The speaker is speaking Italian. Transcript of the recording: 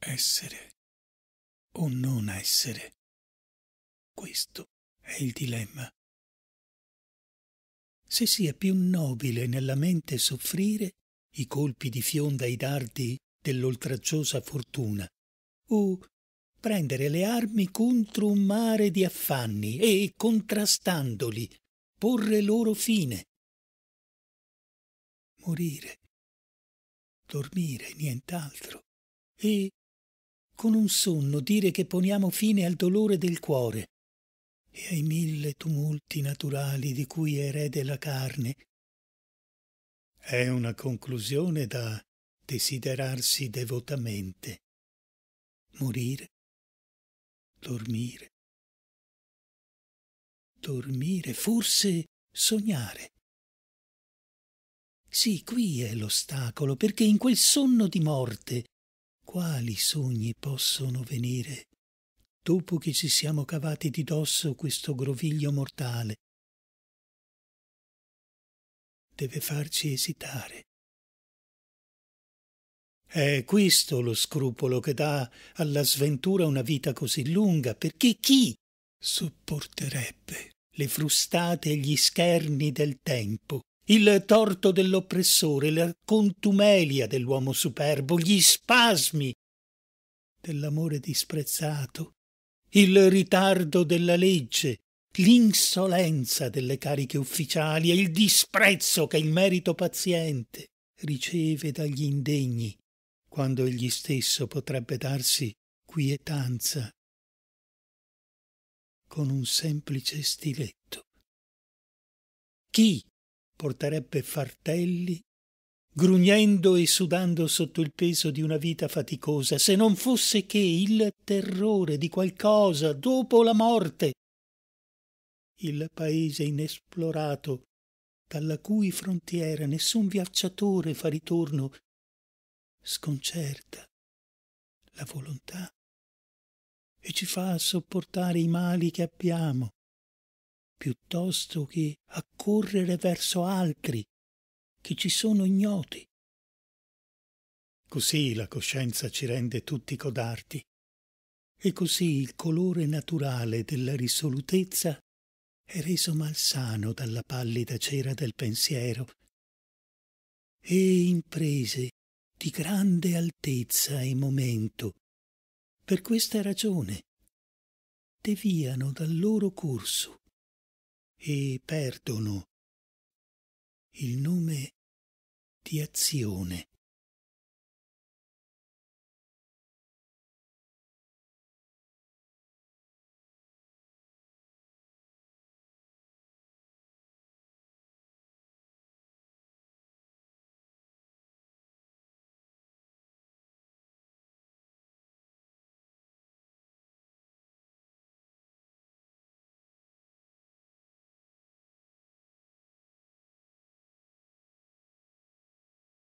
Essere o non essere. Questo è il dilemma. Se sia più nobile nella mente soffrire i colpi di fionda ai dardi dell'oltraggiosa fortuna, o prendere le armi contro un mare di affanni e, contrastandoli, porre loro fine. Morire, dormire, nient'altro, e con un sonno dire che poniamo fine al dolore del cuore e ai mille tumulti naturali di cui è erede la carne. È una conclusione da desiderarsi devotamente. Morire dormire. Dormire, forse sognare. Sì, qui è l'ostacolo, perché in quel sonno di morte quali sogni possono venire dopo che ci siamo cavati di dosso questo groviglio mortale? Deve farci esitare. È questo lo scrupolo che dà alla sventura una vita così lunga, perché chi sopporterebbe le frustate e gli scherni del tempo, il torto dell'oppressore, la contumelia dell'uomo superbo, gli spasmi dell'amore disprezzato, il ritardo della legge, l'insolenza delle cariche ufficiali e il disprezzo che il merito paziente riceve dagli indegni quando egli stesso potrebbe darsi quietanza con un semplice stiletto. Chi porterebbe fartelli, grugnendo e sudando sotto il peso di una vita faticosa, se non fosse che il terrore di qualcosa dopo la morte, il paese inesplorato, dalla cui frontiera nessun viaggiatore fa ritorno sconcerta la volontà e ci fa sopportare i mali che abbiamo, piuttosto che accorrere verso altri che ci sono ignoti. Così la coscienza ci rende tutti codardi e così il colore naturale della risolutezza è reso malsano dalla pallida cera del pensiero e imprese di grande altezza e momento. Per questa ragione deviano dal loro corso e perdono il nome di azione.